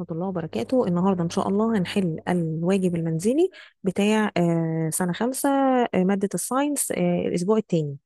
ورحمة الله وبركاته. النهاردة إن شاء الله هنحل الواجب المنزلي بتاع آه، سنة خمسة آه، مادة ال science آه، الأسبوع التاني.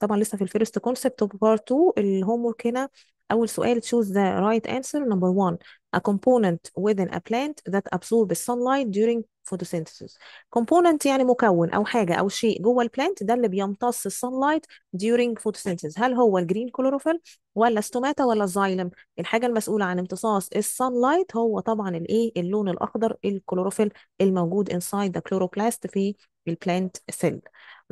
طبعا لسه في ال first concept of part 2 ال homework هنا أول سؤال choose the right answer. Number one a component within a plant that absorbs sunlight during photosynthesis. Component يعني مكون أو حاجة أو شيء جوه ال plant ده اللي بيمتص ال sunlight during photosynthesis. هل هو ال green chlorophyll ولا stomata ولا ال xylem الحاجة المسؤولة عن امتصاص ال sunlight هو طبعا الإيه؟ اللون الأخضر الكلوروفيل الموجود inside the chloroplast في ال plant cell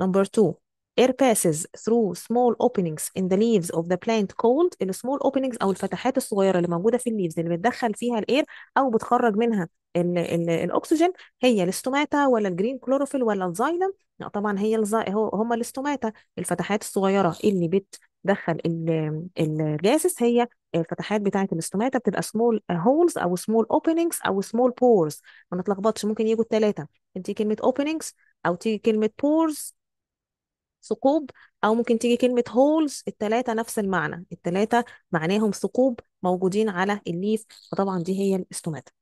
number two air passes through small openings in the leaves of the plant called ال small openings أو الفتحات الصغيرة اللي موجودة في ال leaves اللي بتدخل فيها ال air أو بتخرج منها ال ال الأكسجين هي ال stomata ولا ال green chlorophyll ولا ال xylem لا طبعا هي الزي... هم ال stomata الفتحات الصغيرة اللي بتدخل ال- gases هي الفتحات بتاعة ال stomata بتبقى small holes أو small openings أو small pores ما نتلخبطش ممكن يجوا الثلاثة تيجي كلمة openings أو تيجي كلمة pores ثقوب أو ممكن تيجي كلمة holes الثلاثة نفس المعنى. الثلاثة معناهم ثقوب موجودين على ال leaf فطبعا دي هي ال stomata.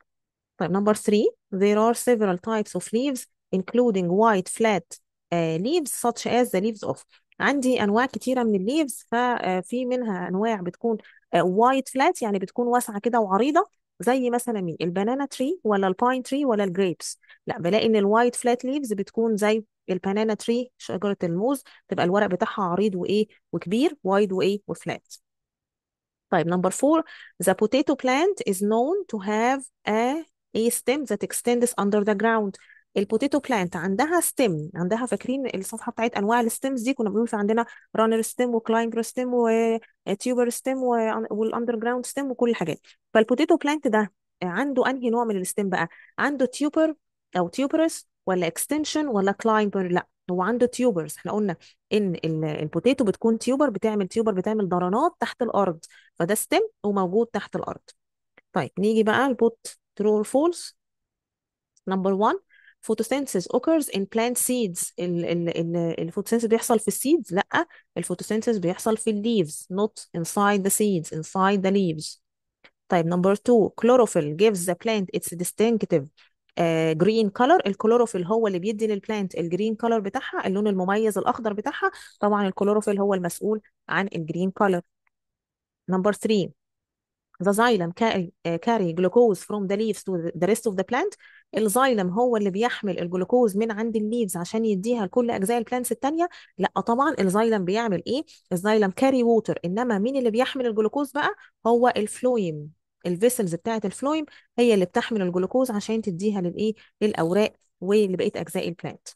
طيب number three. There are several types of leaves including wide flat uh, leaves such as the leaves of. عندي أنواع كتيرة من ال leaves ففي منها أنواع بتكون wide flat يعني بتكون واسعة كده وعريضة زي مثلا مين؟ ال banana tree ولا ال pine tree ولا ال grapes لا بلاقي إن ال wide flat leaves بتكون زي ال banana tree شجرة الموز تبقى الورق بتاعها عريض وإيه وكبير wide وإيه و flat طيب number four. The potato plant is known to have a a stem that extends under the ground. ال potato plant عندها stem عندها فاكرين الصفحة بتاعت أنواع ال stems دي؟ كنا بنقول في عندنا runner stem و climber stem و tuber stem وال underground stem وكل الحاجات. فال potato plant ده عنده أنهي نوع من ال stem بقى؟ عنده tuber أو tubers ولا extension ولا climber لا هو عنده tubers إحنا قلنا إن ال- potato بتكون tuber بتعمل tuber بتعمل درنات تحت الأرض. فده stem وموجود تحت الأرض. طيب نيجي بقى ال put true or false number one photosynthesis occurs in plant seeds ال ال ال photosynthesis بيحصل في ال seeds لا ال photosynthesis بيحصل في ال leaves not inside the seeds inside the leaves طيب number two chlorophyll gives the plant its distinctive uh, green color الكلوروفيل هو اللي بيدي لل plant ال green color بتاعها اللون المميز الأخضر بتاعها طبعا الكلوروفيل هو المسؤول عن ال green color number three carry, uh, carry glucose from the leaves to the rest of the plant. ال xylem هو اللي بيحمل الجلوكوز من عند ال leaves عشان يديها لكل أجزاء ال plants التانية. لا طبعا ال xylem بيعمل إيه؟ ال xylem carry water إنما مين اللي بيحمل الجلوكوز بقى؟ هو ال phloem ال vessels بتاعة ال phloem هي اللي بتحمل الجلوكوز عشان تديها للايه للأوراق ولبقية أجزاء ال plant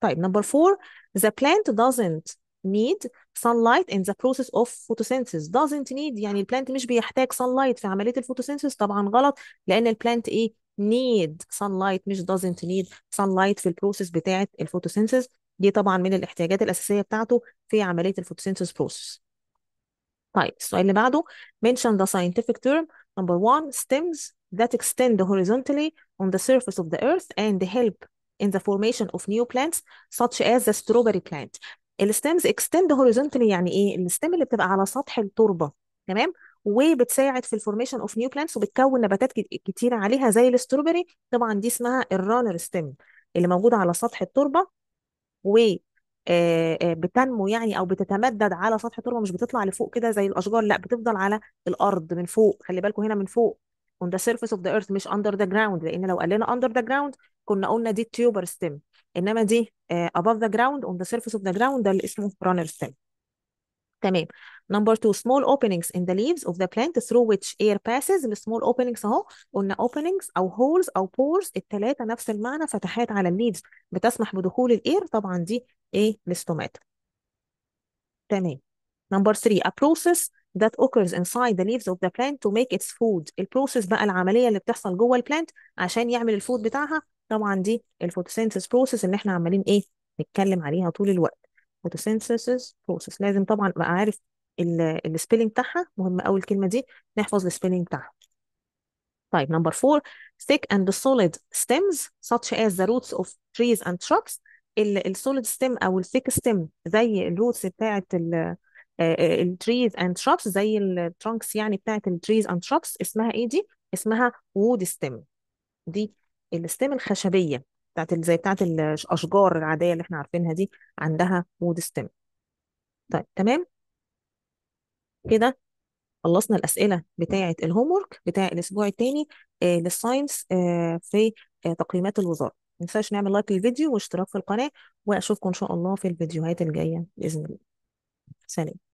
طيب number four the plant doesn't need sunlight in the process of photosynthesis doesn't need يعني البلانت مش بيحتاج sunlight في عملية الفوتوسينثيز طبعا غلط لأن البلانت إيه need sunlight مش doesn't need sunlight في البروسيس بتاعة الفوتوسينثيز دي طبعا من الاحتياجات الأساسية بتاعته في عملية الفوتوسينثيز بروسيس طيب السؤال اللي بعده mention the scientific term number one stems that extend horizontally on the surface of the earth and help in the formation of new plants such as the strawberry plant الستيمز extend horizontally يعني إيه؟ ال stem اللي بتبقى على سطح التربة تمام؟ وبتساعد في ال formation of new plants وبتكون نباتات كت- كتيرة عليها زي ال strawberry طبعا دي اسمها ال runner stem اللي موجودة على سطح التربة. و آه، آه، بتنمو يعني أو بتتمدد على سطح التربة مش بتطلع لفوق كده زي الأشجار لأ بتفضل على الأرض من فوق خلي بالكم هنا من فوق on the surface of the earth مش under the ground لأن لو قال لنا under the ground كنا قلنا دي tuber stem. انما دي آه، above the ground on the surface of the ground ده اللي اسمه runner stem تمام number two small openings in the leaves of the plant through which air passes ال small openings اهو قلنا openings أو holes أو pores التلاتة نفس المعنى فتحات على ال leaves بتسمح بدخول ال air طبعا دي إيه ال stomata تمام number three a process that occurs inside the leaves of the plant to make its food ال process بقى العملية اللي بتحصل جوه ال plant عشان يعمل ال food بتاعها طبعا دي ال photosynthesis process اللي إحنا عمالين إيه نتكلم عليها طول الوقت. photosynthesis process. لازم طبعا أبقى عارف ال spelling بتاعها. مهم قوي الكلمة دي نحفظ ال spelling بتاعها. طيب number four thick and solid stems such as the roots of trees and shrubs. ال solid stem أو ال thick stem زي ال roots بتاعت ال trees and shrubs زي ال trunks يعني بتاعت ال trees and shrubs اسمها إيه دي؟ اسمها wood stem دي ال stem الخشبية بتاعت زي بتاعت الأشجار العادية اللي إحنا عارفينها دي عندها wood stem طيب تمام؟ كده خلصنا الأسئلة بتاعة ال homework بتاع الأسبوع الثاني لل science آه، في آه، تقييمات الوزارة. ما تنساش نعمل like للفيديو واشتراك في القناة وأشوفكم إن شاء الله في الفيديوهات الجاية بإذن الله. سلام.